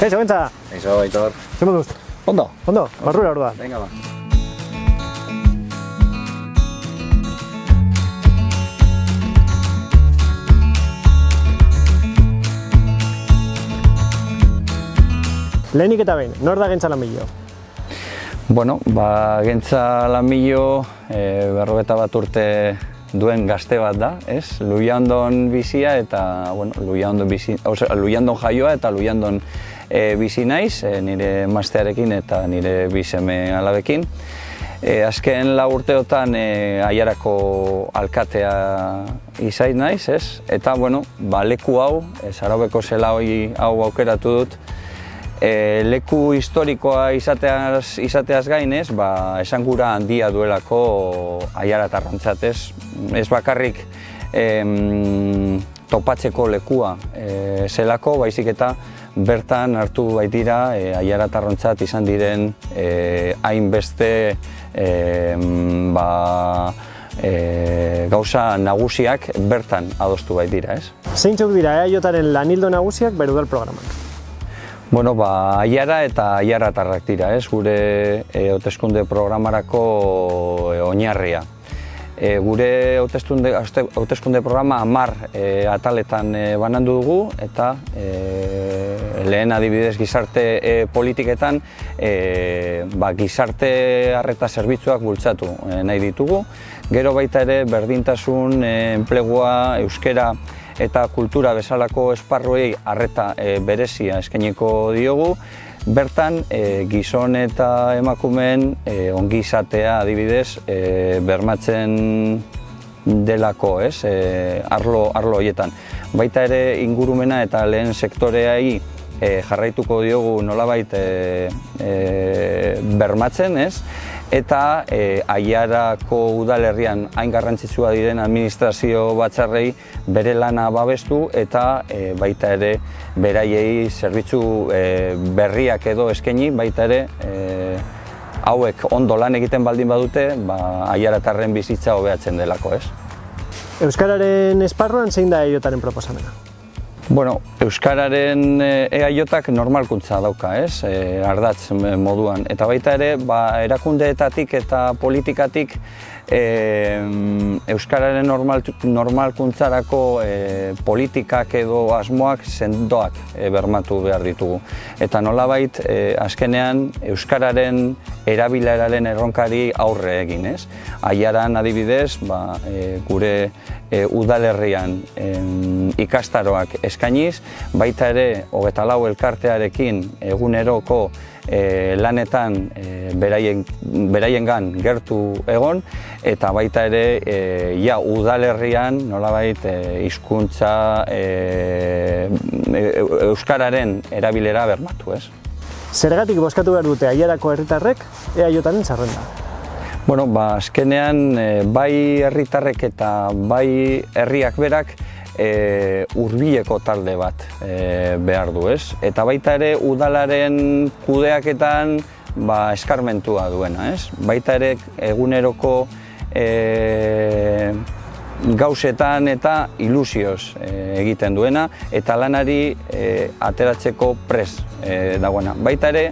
Kaixo, bentsa, Eixo, Aitor. zer moduz? Ondo. Ondo, barrura hor da. Venga, ba. Lehenik eta behin, nor da gentza lamillo? Bueno, ba, gentza lamillo, e, berrogeta bat urte duen gazte bat da, ez? Luiandon bizia eta, bueno, Luiandon, bizi, osea, Luiandon jaioa eta Luiandon e, bizi naiz, e, nire maztearekin eta nire bizeme alabekin. E, azken lau urteotan e, aiarako alkatea izaiz naiz, ez? Eta, bueno, ba, leku hau, e, Zarabeko zela hoi hau aukeratu dut, E, leku historikoa izateaz, izateaz gainez, ba, esangura handia duelako aiara tarrantzat, ez? Ez bakarrik em, topatzeko lekua e, zelako, baizik eta bertan hartu baitira e, aiara tarrantzat izan diren e, hainbeste em, ba, e, gauza nagusiak bertan adostu baitira, ez? Zeintzuk dira EAJaren lanildo nagusiak berudal programan? Bueno, ba, aiara eta aiara tarrak dira, ez, gure e, hauteskunde programarako e, oinarria. E, gure hauteskunde, hauteskunde programa hamar e, ataletan e, banandu dugu eta e, lehen adibidez gizarte e, politiketan e, ba, gizarte harreta zerbitzuak bultzatu e, nahi ditugu. Gero baita ere berdintasun, e, enplegua, euskera, eta kultura bezalako esparruei harreta e, berezia eskainiko diogu. Bertan, e, gizon eta emakumeen e, ongi izatea adibidez e, bermatzen delako, ez, e, arlo, arlo hoietan. Baita ere ingurumena eta lehen sektoreai e, jarraituko diogu nolabait e, e, bermatzen, ez, eta e, aiarako udalerrian hain garrantzitsua diren administrazio batzarrei bere lana babestu eta e, baita ere beraiei zerbitzu e, berriak edo eskaini baita ere e, hauek ondo lan egiten baldin badute, ba, aiaratarren bizitza hobeatzen delako, ez? Euskararen esparruan zein da EAJaren proposamena? Bueno, Euskararen EAJak normalkuntza dauka, ez? E, ardatz moduan. Eta baita ere, ba, erakundeetatik eta politikatik e, Euskararen normal, normalkuntzarako e, politikak edo asmoak sendoak e, bermatu behar ditugu. Eta nolabait, e, azkenean Euskararen erabileraren erronkari aurre egin, ez? Aiaran adibidez, ba, e, gure e, udalerrian e, ikastaroak eskainiz, baita ere hogeta lau elkartearekin eguneroko e, lanetan e, beraien, beraien gertu egon, eta baita ere e, ja, udalerrian nolabait e, hizkuntza e, euskararen erabilera bermatu, ez? Zergatik bozkatu behar dute aiarako herritarrek EAJaren zerrenda? Bueno, ba, azkenean bai herritarrek eta bai herriak berak e, urbileko talde bat e, behar du, ez? Eta baita ere udalaren kudeaketan ba, eskarmentua duena, ez? Baita ere eguneroko e, gauzetan eta ilusioz e, egiten duena eta lanari e, ateratzeko pres e, dagoena. Baita ere,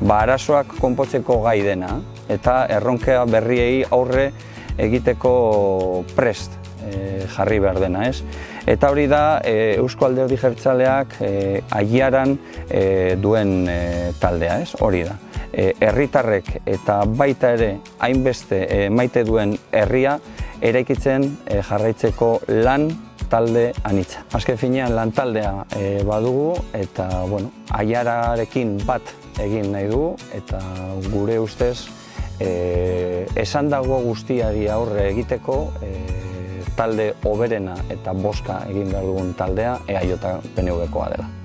ba, arazoak konpotzeko gai dena eta erronkea berriei aurre egiteko prest e, jarri behar dena, ez? Eta hori da e, Eusko Alderdi Jertzaleak e, aiaran e, duen e, taldea, ez? Hori da. Herritarrek eta baita ere hainbeste e, maite duen herria eraikitzen jarraitzeko lan talde anitza. Azken finean lan taldea e, badugu eta bueno, aiararekin bat egin nahi dugu eta gure ustez e, esan dago guztiari aurre egiteko e, talde oberena eta boska egin behar dugun taldea EAJ PNV-koa dela.